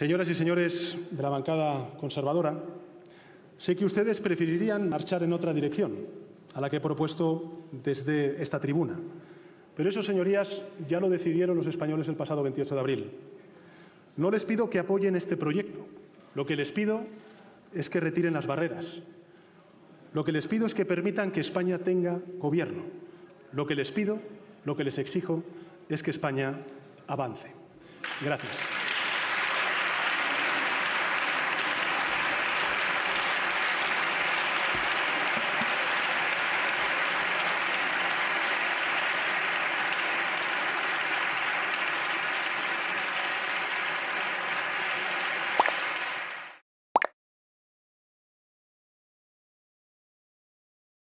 Señoras y señores de la bancada conservadora, sé que ustedes preferirían marchar en otra dirección, a la que he propuesto desde esta tribuna. Pero eso, señorías, ya lo decidieron los españoles el pasado 28 de abril. No les pido que apoyen este proyecto. Lo que les pido es que retiren las barreras. Lo que les pido es que permitan que España tenga gobierno. Lo que les pido, lo que les exijo, es que España avance. Gracias.